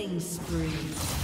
Killing spree.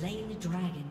slain the dragon.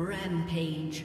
Rampage.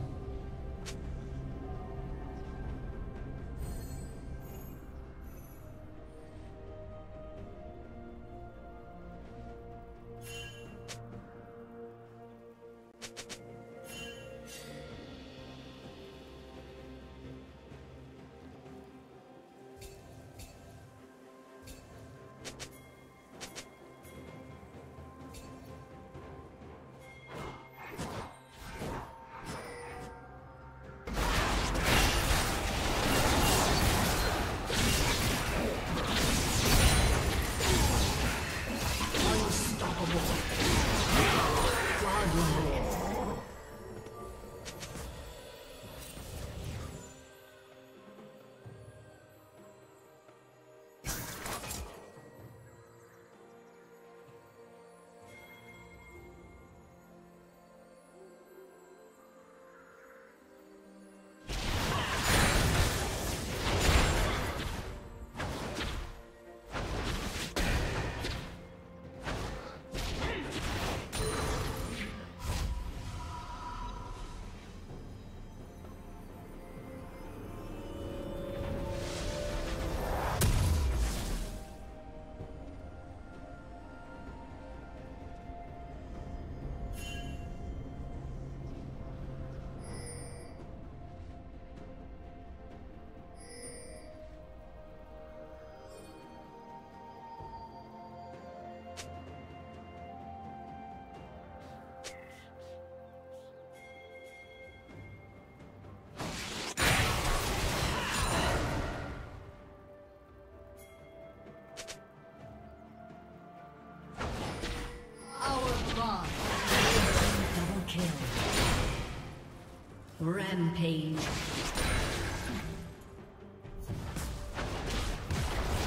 Rampage.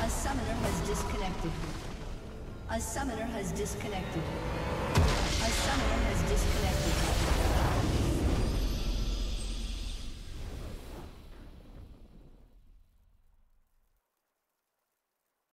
A summoner has disconnected. A summoner has disconnected. A summoner has disconnected.